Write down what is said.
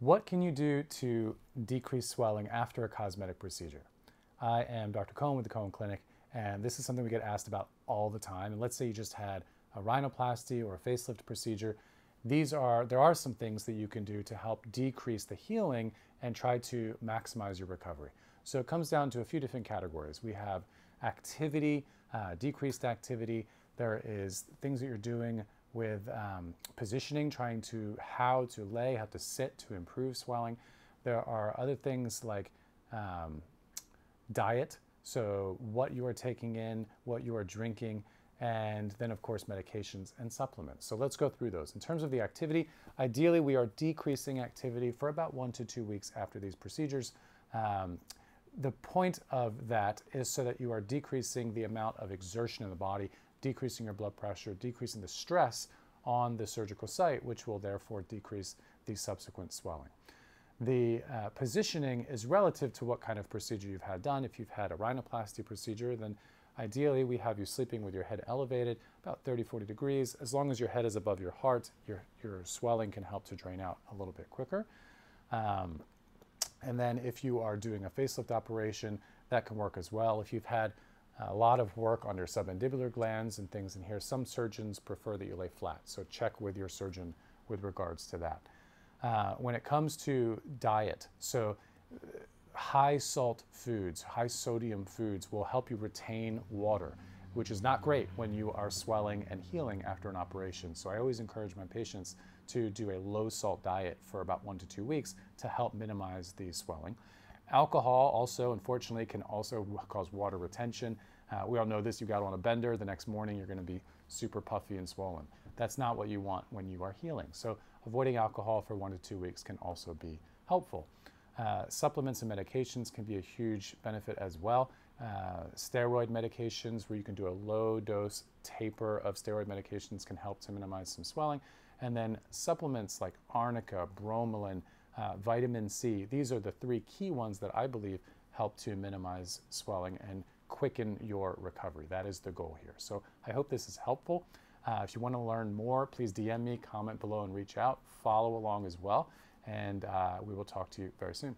What can you do to decrease swelling after a cosmetic procedure? I am Dr. Cohen with the Cohen Clinic, and this is something we get asked about all the time. And let's say you just had a rhinoplasty or a facelift procedure. These are there are some things that you can do to help decrease the healing and try to maximize your recovery. So it comes down to a few different categories. We have activity, uh, decreased activity. There is things that you're doing with um, positioning, trying to how to lay, how to sit to improve swelling. There are other things like um, diet, so what you are taking in, what you are drinking, and then of course medications and supplements. So let's go through those. In terms of the activity, ideally we are decreasing activity for about one to two weeks after these procedures. Um, the point of that is so that you are decreasing the amount of exertion in the body decreasing your blood pressure, decreasing the stress on the surgical site, which will therefore decrease the subsequent swelling. The uh, positioning is relative to what kind of procedure you've had done. If you've had a rhinoplasty procedure, then ideally we have you sleeping with your head elevated about 30, 40 degrees. As long as your head is above your heart, your, your swelling can help to drain out a little bit quicker. Um, and then if you are doing a facelift operation, that can work as well. If you've had a lot of work on your submandibular glands and things in here. Some surgeons prefer that you lay flat, so check with your surgeon with regards to that. Uh, when it comes to diet, so uh, high salt foods, high sodium foods will help you retain water, which is not great when you are swelling and healing after an operation. So I always encourage my patients to do a low salt diet for about one to two weeks to help minimize the swelling. Alcohol also, unfortunately, can also cause water retention. Uh, we all know this, you got on a bender, the next morning you're gonna be super puffy and swollen. That's not what you want when you are healing. So avoiding alcohol for one to two weeks can also be helpful. Uh, supplements and medications can be a huge benefit as well. Uh, steroid medications, where you can do a low dose taper of steroid medications, can help to minimize some swelling. And then supplements like arnica, bromelain, uh, vitamin C. These are the three key ones that I believe help to minimize swelling and quicken your recovery. That is the goal here. So I hope this is helpful. Uh, if you want to learn more, please DM me, comment below, and reach out. Follow along as well. And uh, we will talk to you very soon.